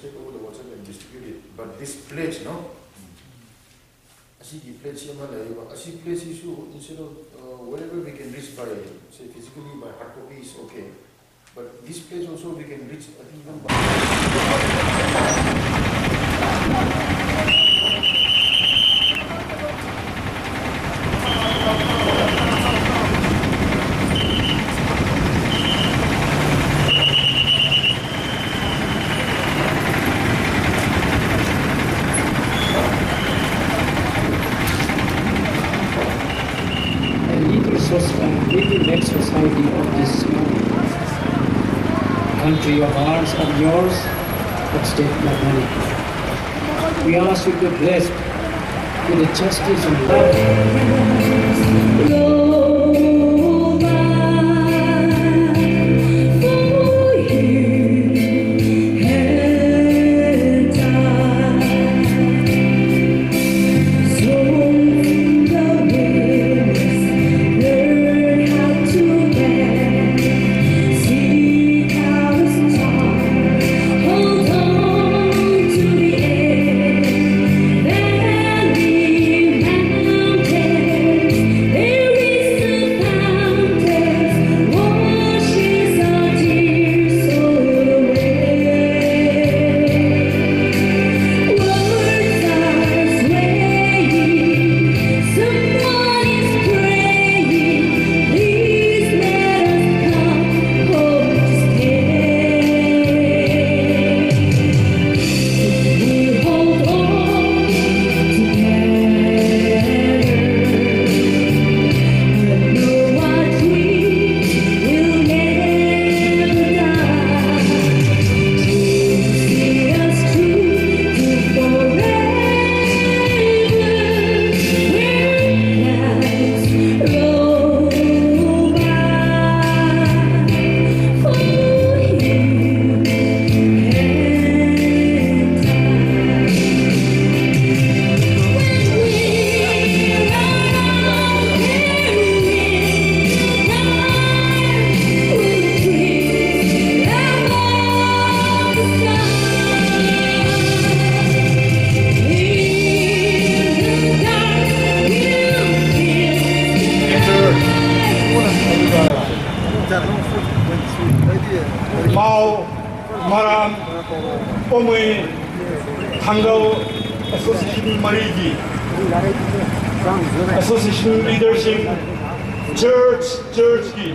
take over the water and distribute it. But this place, no? Asigi pledge Asi pledge issue instead of uh, whatever we can reach by say physically by hard copy is okay. But this place also we can reach even by country of ours, of yours, but state money. We ask you to with the justice and love. 마오 마람 오무이 한가오 Association Marigi Association Leadership Church Church ki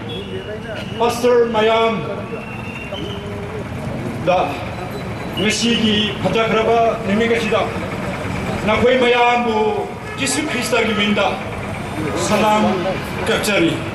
Pastor Mayam da Mesigi Patakraba Nemegashida Nakoi Mayam bu Jesu Krista ki winda Salam Kapchari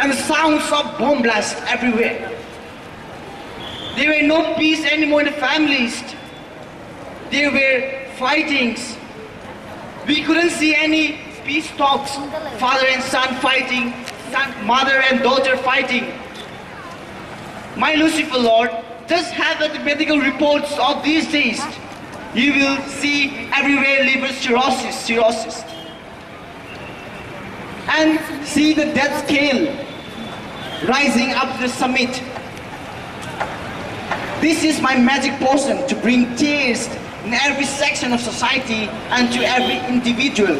and sounds of bomb blast everywhere. There were no peace anymore in the families. There were fightings. We couldn't see any peace talks. Father and son fighting, son, mother and daughter fighting. My Lucifer Lord, just have the medical reports of these days. You will see everywhere liver cirrhosis, cirrhosis. And see the death scale rising up to the summit. This is my magic potion to bring tears in every section of society and to every individual.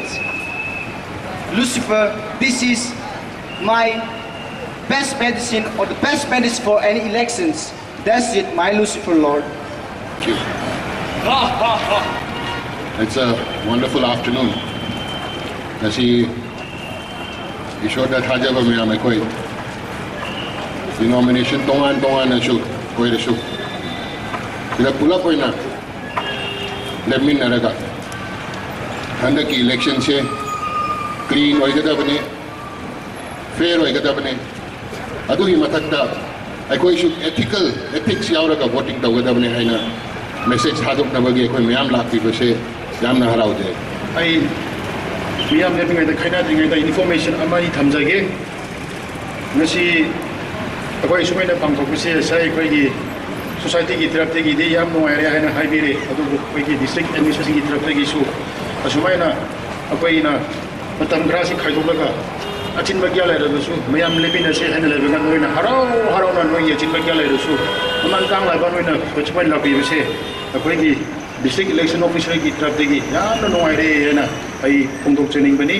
Lucifer, this is my best medicine or the best medicine for any elections. That's it, my Lucifer Lord. Thank you. It's a wonderful afternoon. As he, he Nasi Ishoda Thajaba Miyam Ekoi. denomination tongan tongan shoot koy de shoot sila pula koy na lemin na raga handa ki election siya clean hoy gada bane fair o hoy gada ni ato hi matak ay ko shoot ethical ethics yaw raga voting da ni ay na message hadok na bagi akoi myam lakti base yamna harau de ai myam ne pingai da khaina dingai da information amani thamjage ngasi ꯑꯩꯈꯣꯏ ꯁꯨꯃꯥꯏꯅ ꯄꯥꯡꯊꯣꯛꯄꯁꯦ ꯉꯁꯥꯏ ꯑꯩꯈꯣꯏꯒꯤ ꯁꯣꯁꯥꯏꯇꯤꯒꯤ ꯇꯔꯞꯇꯒꯤꯗꯤ ꯌꯥꯝ ꯅꯨꯡꯉꯥꯏꯔꯦ ꯍꯥꯏꯅ ꯍꯥꯏꯕꯤꯔꯦ ꯑꯗꯨꯕꯨ ꯑꯩꯈꯣꯏꯒꯤ district ꯑꯦꯗꯃꯤꯅꯤꯁꯇ꯭ꯔꯦꯁꯟꯒꯤ ꯇꯔꯞꯇꯒꯤꯁꯨ ꯑꯁꯨꯃꯥꯏꯅ ꯑꯩꯈꯣꯏꯅ ꯃꯇꯝ ꯈꯔꯁꯤ ꯈꯥꯏꯗꯣꯛꯂꯒ ꯑꯆꯤꯟꯕ ꯀꯌꯥ ꯂꯩꯔꯕꯁꯨ ꯃꯌꯥꯝ ꯂꯦꯞꯃꯤꯟꯅꯁꯦ ꯍꯥꯏꯅ ꯂꯩꯕꯒ ꯅꯣꯏꯅ ꯍꯔꯥꯎ ꯍꯔꯥꯎꯅ ꯅꯣꯏꯒꯤ ꯑꯆꯤꯟꯕ ꯀꯌꯥ ꯂꯩꯔꯁꯨ ꯃꯃꯜ ꯇꯥꯡ ꯂꯥꯏꯕ ꯅꯣꯏꯅ ꯁꯨꯃꯥꯏꯅ ꯂꯥꯛꯄꯤꯕꯁꯦ ꯑꯩꯈꯣꯏꯒꯤ ꯗꯤꯁꯇ꯭ꯔꯤꯛ ꯏꯂꯦꯛꯁꯟ ꯑꯣꯐꯤꯁꯔꯒꯤ ꯇꯔꯞꯇꯒꯤ ꯌꯥꯝꯅ ꯅꯨꯡꯉꯥꯏꯔꯦ ꯍꯥꯏꯅ ꯑꯩ ꯐꯣꯡꯗꯣꯛꯆꯅꯤꯡꯕꯅꯤ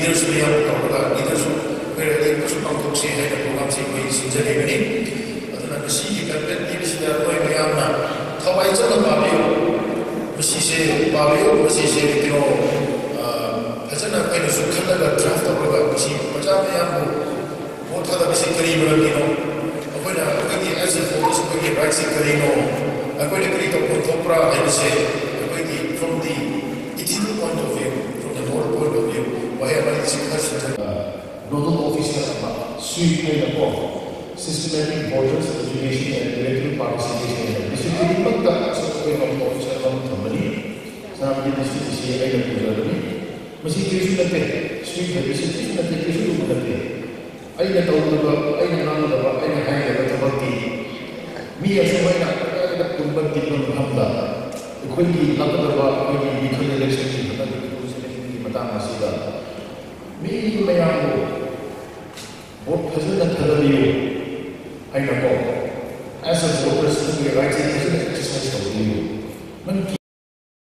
ਲੀਡਰ ਸੁਣਿਆ ਕੋਲਾ ਲੀਡਰ ਸੁ ਮੇਰੇ ਦੇ ਕੁਝ ਪੰਕਤ ਸੀ ਹੈ ਕਿ ਕੋਲਾ ਸੀ ਕੋਈ ਸਿੰਜਰੀ ਨਹੀਂ ਅਦਨਾ ਕਿਸੀ ਕੀ ਕਰਤੇ ਤੀਰ ਸੀ ਦਾ ਕੋਈ ਗਿਆਨ ਨਾ ਤਵਾਈ ਚਲ ਪਾਵੇ ਉਸੀ ਸੇ ਪਾਵੇ ਉਸੀ ਸੇ ਵਿਕਰੋ ਅਸਨਾ ਕੋਈ ਸੁਖਨ ਦਾ ਟ੍ਰਾਫਟ ਕੋਲਾ ਕਿਸੀ ਪਚਾ ਮੈਂ ਆ ਨੂੰ ਬਹੁਤ ਦਾ ਕਿਸੀ ਕਰੀਬ ਰੱਖੀ ਨੋ ਅਪਨਾ ਕੋਈ ਦੀ ਅਸਰ ਫੋਟੋਸ ਕੋਈ ਰਾਈਸੀ ਕਰੀ ਨੋ ਅ ਕੋਈ ਦੀ ਕ੍ਰੀਟੋ ਕੋ ਕੋਪਰਾ ਐਨ ਸੇ ਕੋਈ the from the it is no point of view from the more point of view were expressed in the Nodal Office has about three kind of form. Systematic borders, education, and regulatory participation. This is the impact of the Supreme Court of the Company. Some of the CCA and the Company. Masih kira sudah ke? Sweet dari sini, nanti kira sudah ke? Ayah yang tahu juga, ayah yang nama juga, ayah yang hanya yang tak berhenti. Mereka semua yang tak berhenti pun hamba. Kau ini lakukan apa? Kau ini